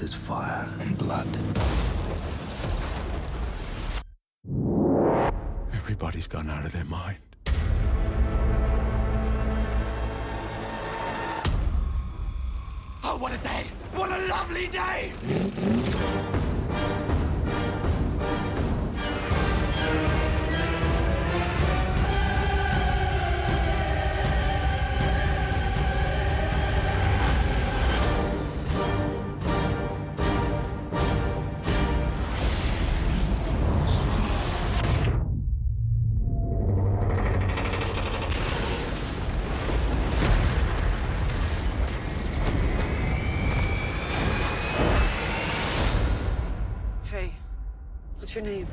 world is fire and blood. Everybody's gone out of their mind. Oh, what a day! What a lovely day! What's your name?